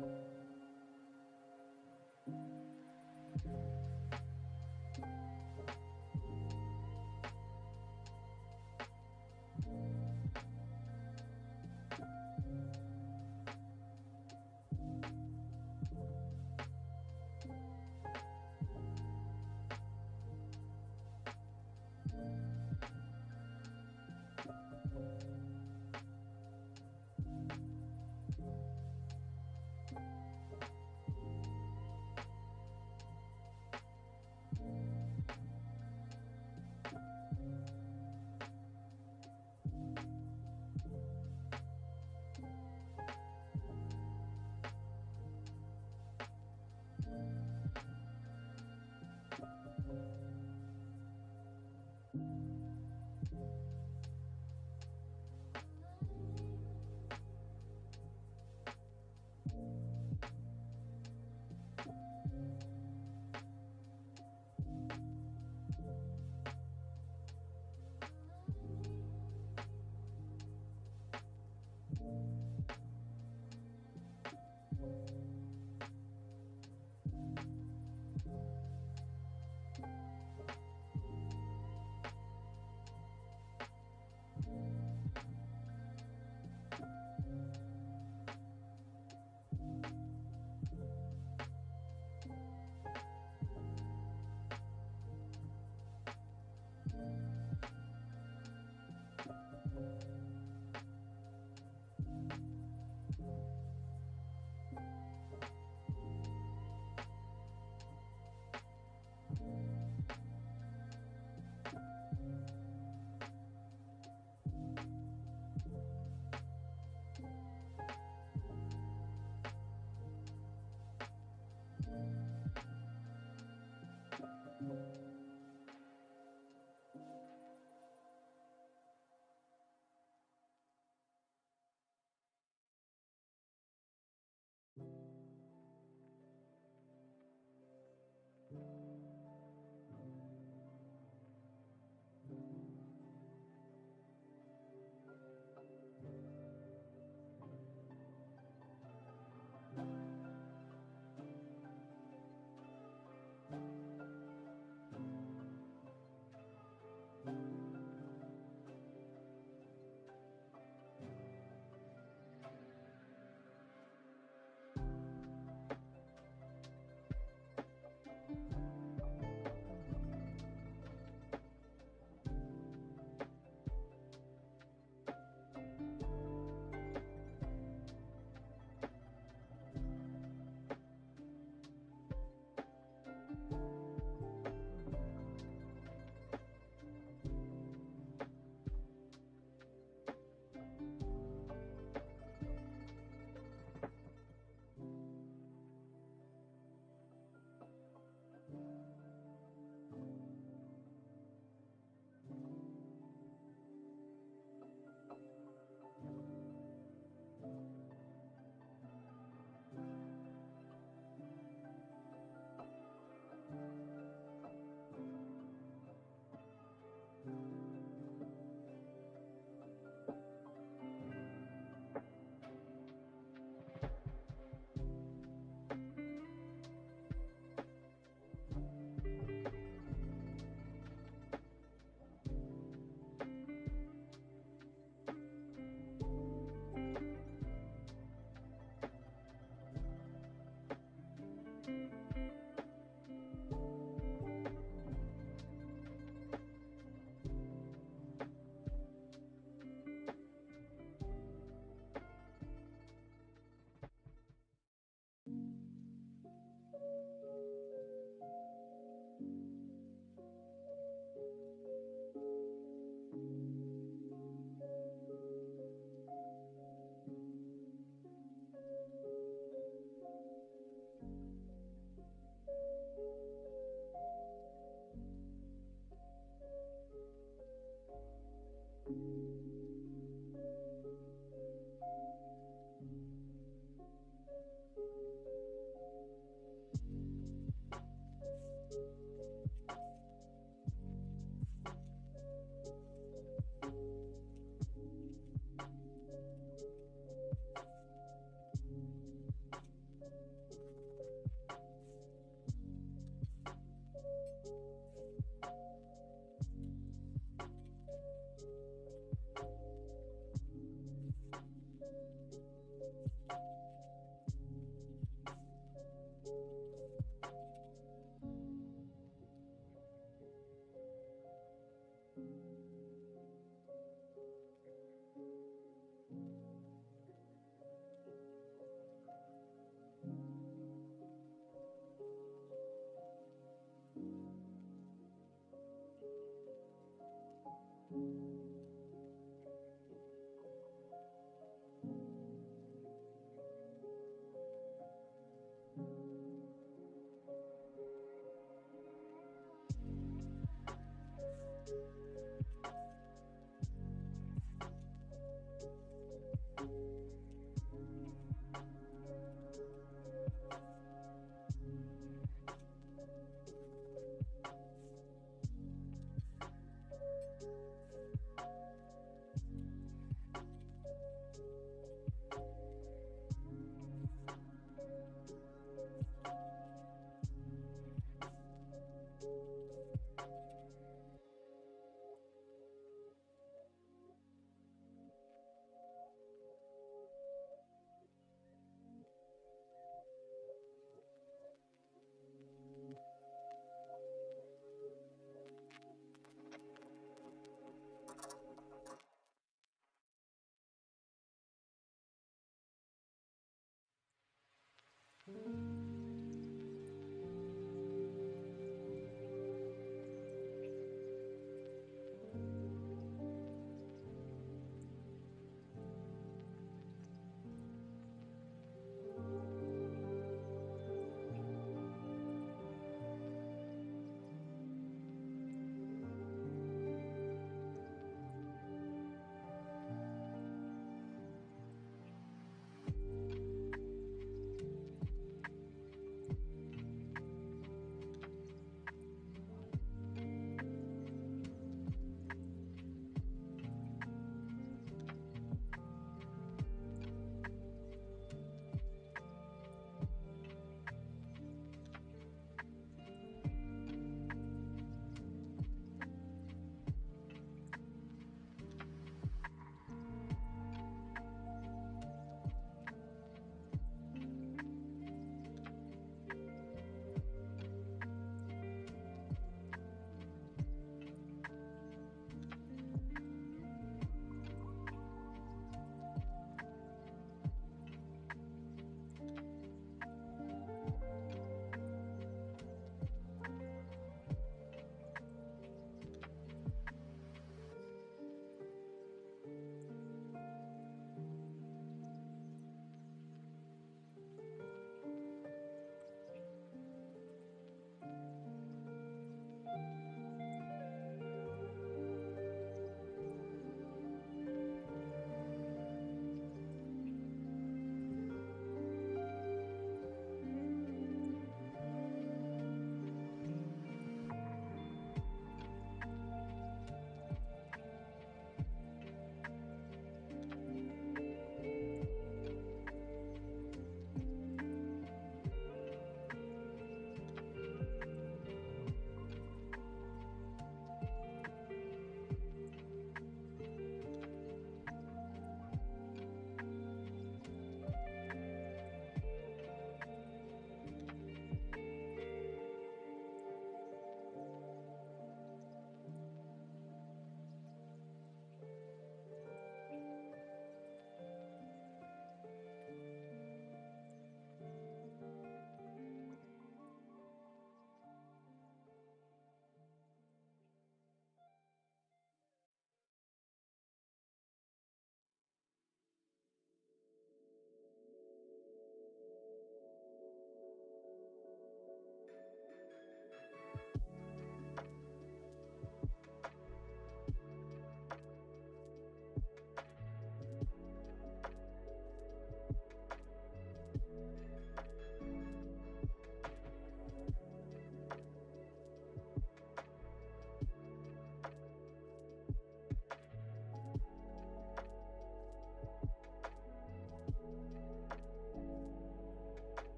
Thank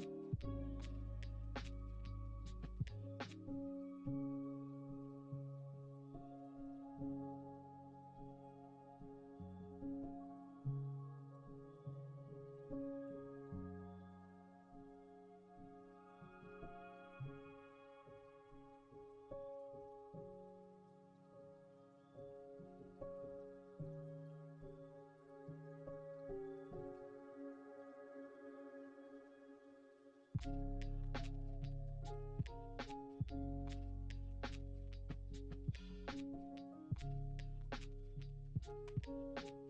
Thank Thank you.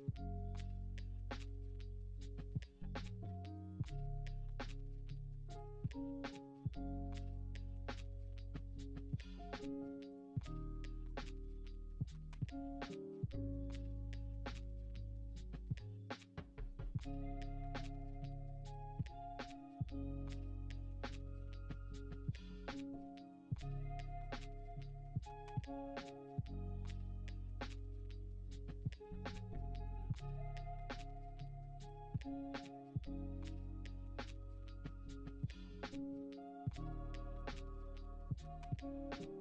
Música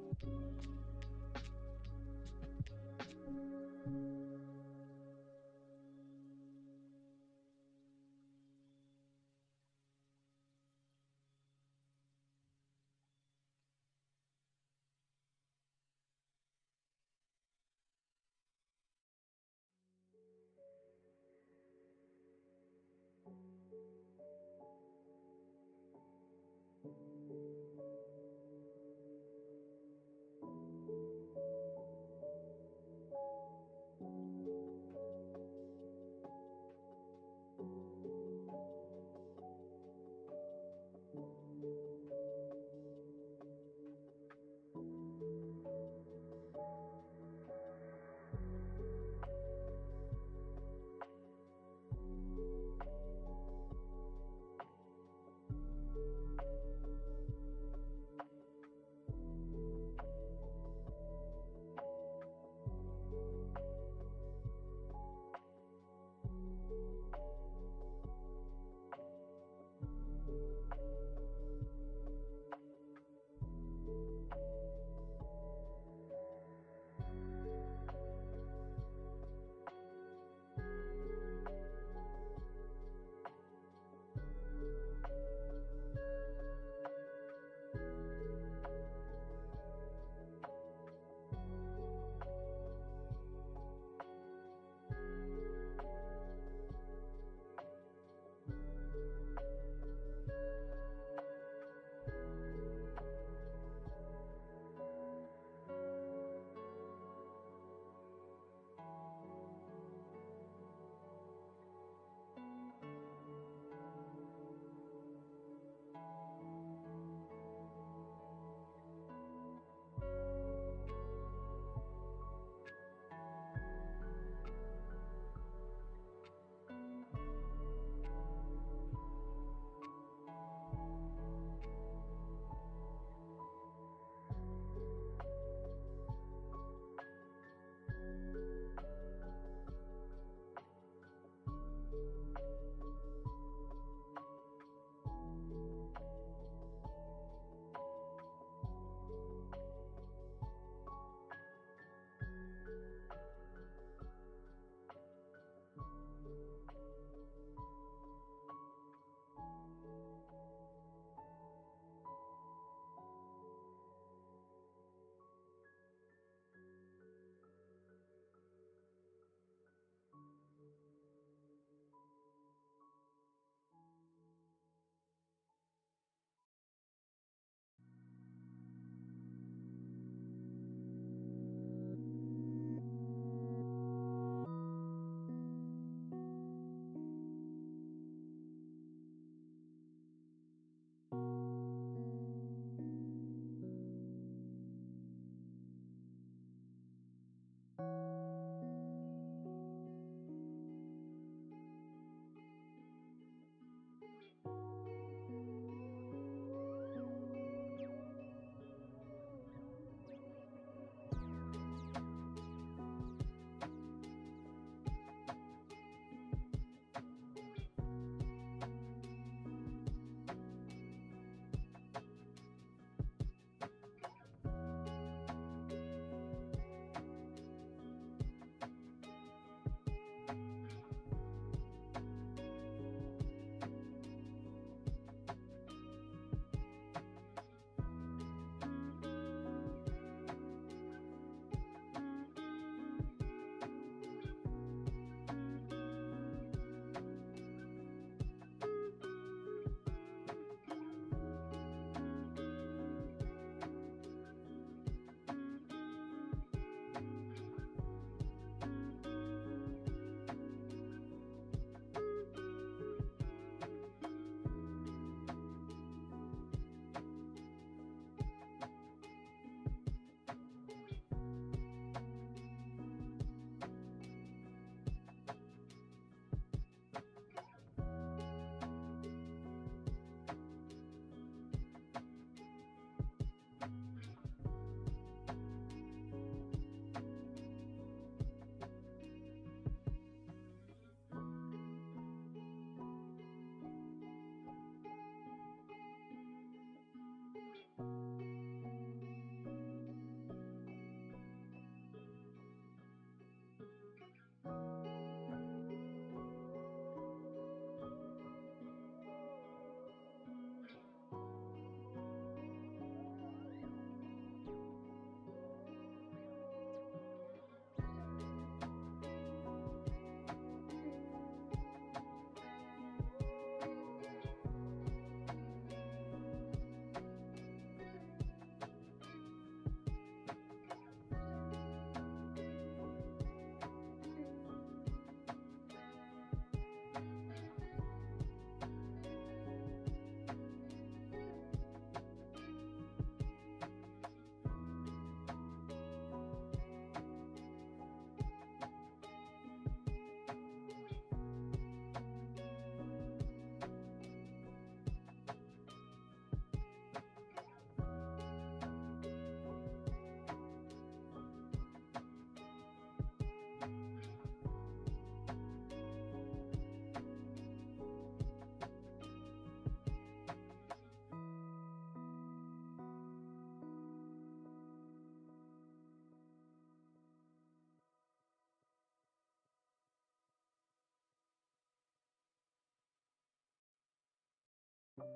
Thank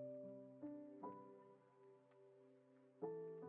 you.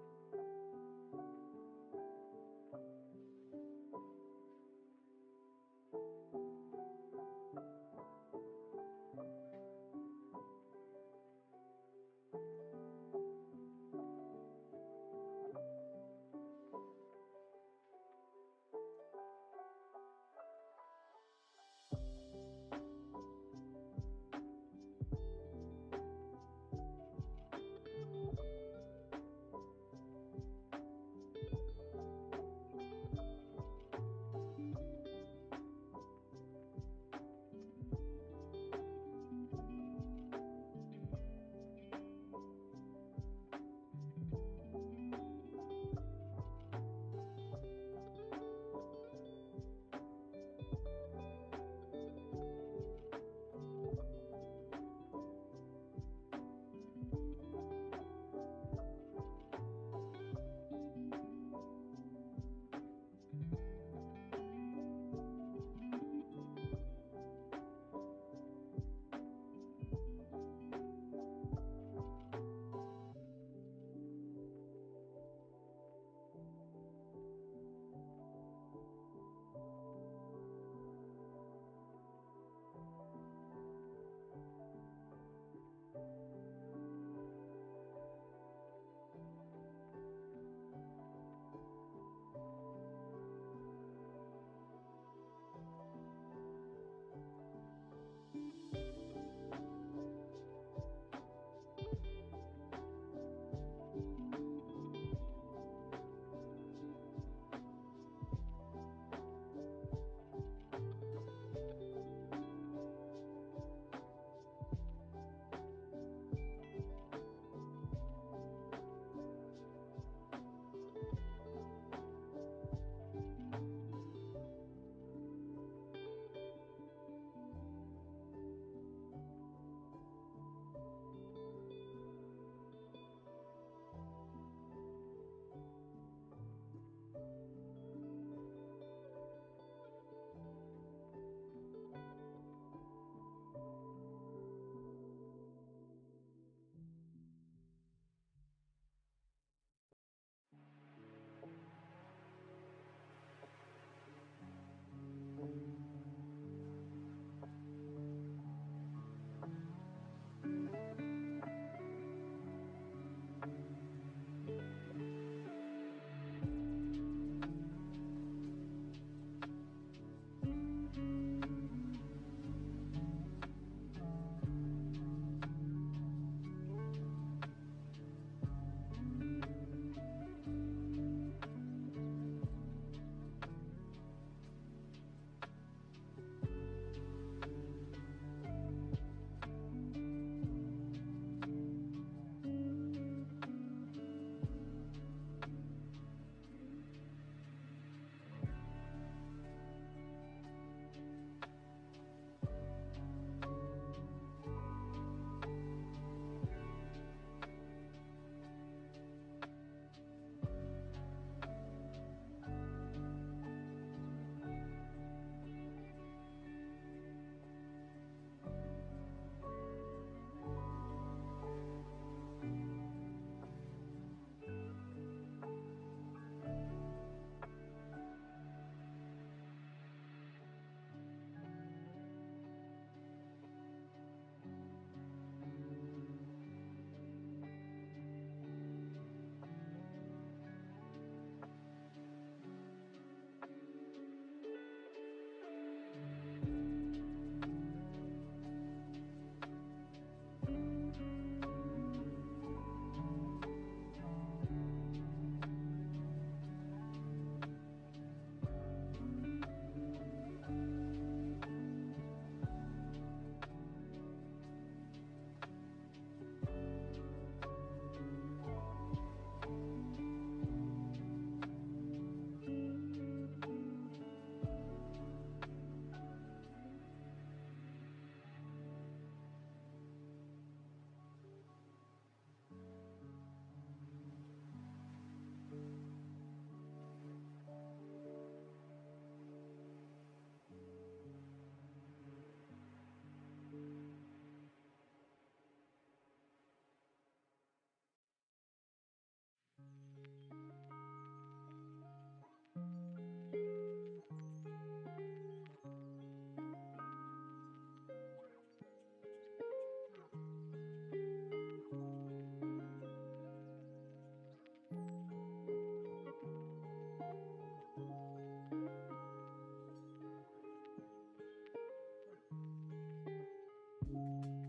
you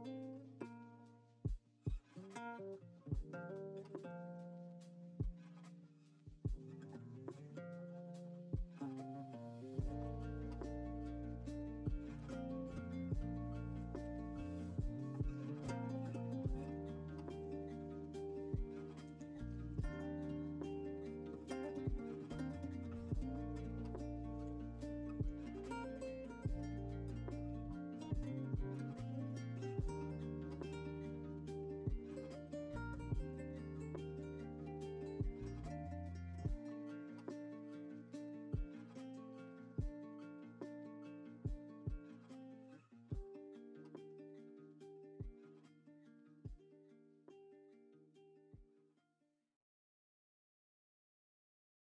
thank